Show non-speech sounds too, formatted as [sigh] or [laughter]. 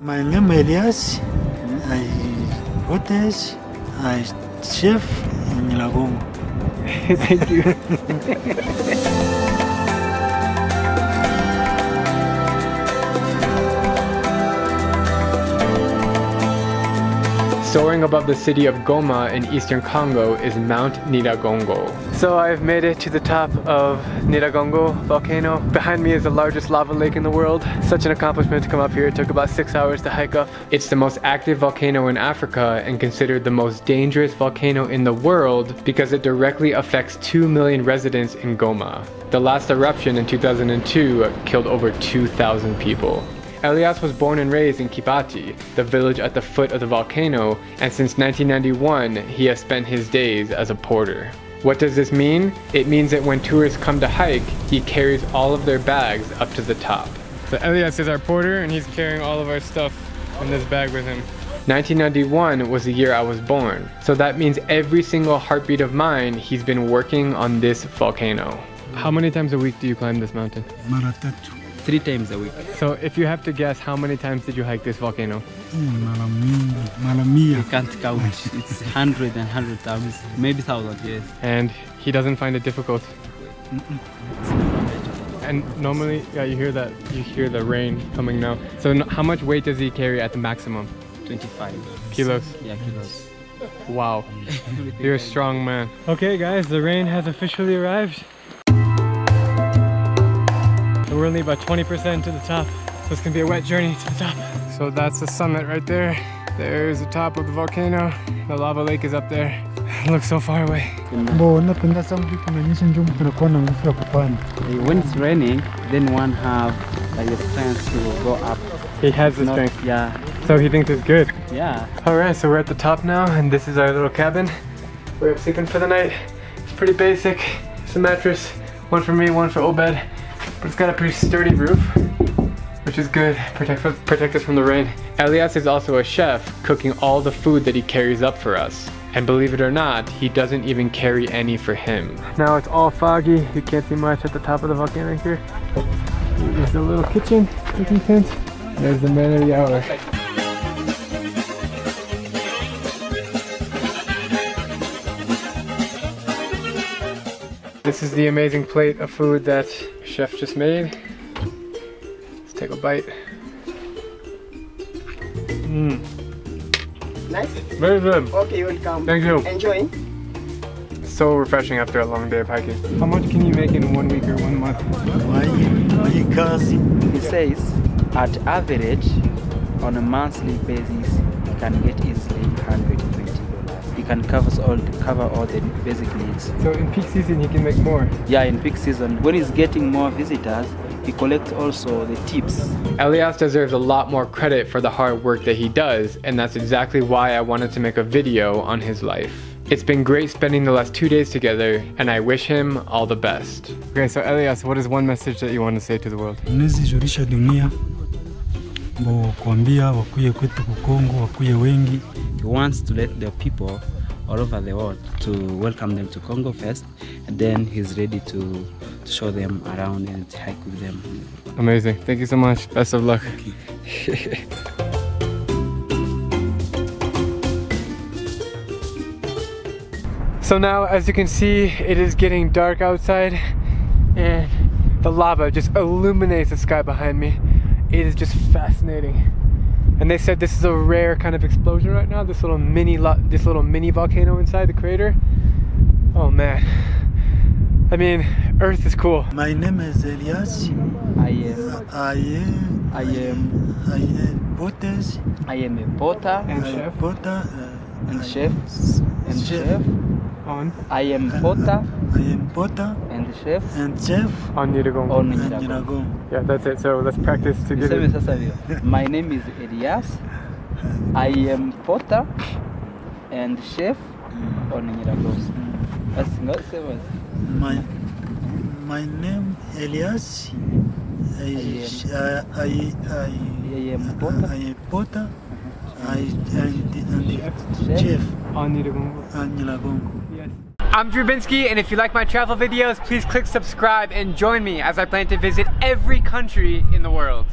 My name is Elias. I hotels. I chef in Lagomo. [laughs] Thank you. [laughs] Soaring above the city of Goma in eastern Congo is Mount Nyiragongo. So I've made it to the top of Nyiragongo volcano. Behind me is the largest lava lake in the world. Such an accomplishment to come up here. It took about six hours to hike up. It's the most active volcano in Africa and considered the most dangerous volcano in the world because it directly affects 2 million residents in Goma. The last eruption in 2002 killed over 2,000 people. Elias was born and raised in Kibati, the village at the foot of the volcano, and since 1991, he has spent his days as a porter. What does this mean? It means that when tourists come to hike, he carries all of their bags up to the top. So Elias is our porter and he's carrying all of our stuff in this bag with him. 1991 was the year I was born, so that means every single heartbeat of mine, he's been working on this volcano. How many times a week do you climb this mountain? Mara tatu. Three times a week. So if you have to guess, how many times did you hike this volcano? Hmm, Malamia. Mara mingi. Mara mia. You can't count. It's hundred and hundred times, maybe thousand. Yes. And he doesn't find it difficult. And normally, yeah, you hear that, you hear the rain coming now. So how much weight does he carry at the maximum? Twenty-five Kilos. Yeah, kilos. Wow. [laughs] You're a strong man. Okay guys, the rain has officially arrived. So we're only about 20% to the top. So it's gonna be a wet journey to the top. So that's the summit right there. There's the top of the volcano. The lava lake is up there. [laughs] It looks so far away. Bo napenda sana kunyesha ndio mtu anakuwa na nguvu ya kupanda. When it's raining, then one have like the strength to go up. He has the strength. Yeah, So he thinks it's good. yeah. Alright, so we're at the top now, and this is our little cabin. We're sleeping for the night. It's pretty basic. It's a mattress, one for me, one for Obed. But it's got a pretty sturdy roof, which is good. Protect, protect us from the rain. Elias is also a chef, cooking all the food that he carries up for us. And believe it or not, he doesn't even carry any for him. Now it's all foggy. You can't see much at the top of the volcano here. There's a little kitchen, cooking tent. There's the man of the hour. This is the amazing plate of food that chef just made. Let's take a bite. Mmm. Nice. Very good. Okay, you're welcome. Thank you. Enjoy. So refreshing after a long day of hiking. How much can you make in one week or one month? My my kazi. He says, at average, on a monthly basis, you can get easily hundred twenty dollars. You can cover all cover all the basic needs. So in peak season, he can make more. Yeah, in peak season, when he's getting more visitors, he collects also the tips. Elias deserves a lot more credit for the hard work that he does, and that's exactly why I wanted to make a video on his life. It's been great spending the last two days together, and I wish him all the best. Okay, so Elias, what is one message that you want to say to the world? Nizijulisha dunia kuambia wakuye kwetu Kukongo, wakuye wengi. He wants to let the people all over the world to welcome them to Congo first, and then he's ready to, to show them around and hike with them. Amazing. Thank you so much. Best of luck. [laughs] so now, as you can see, it is getting dark outside and the lava just illuminates the sky behind me. It is just fascinating. And they said this is a rare kind of explosion right now. This little mini, lo- this little mini volcano inside the crater. Oh man. I mean, Earth is cool. My name is Elias. I am, I am I am, I am hotels. I am a porter And I chef Porter. uh, and I- chef and Chef. chef. on I am porter I am Porter and chef and chef on Nyiragongo. on oh, Nyiragongo. Nyiragongo. Yeah, that's it. So let's practice to get Niseme it. sasa hivi. My name is Elias. I am potter and chef mm. on Nyiragongo. Basi ngasema My my name Elias. I I I, I, I am potter. I am Porter. Uh-huh. I and, and Chef. chef On Nyiragongo. and Nyiragongo. Yes. I'm Drew Binsky, and if you like my travel videos, please click subscribe and join me as I plan to visit every country in the world.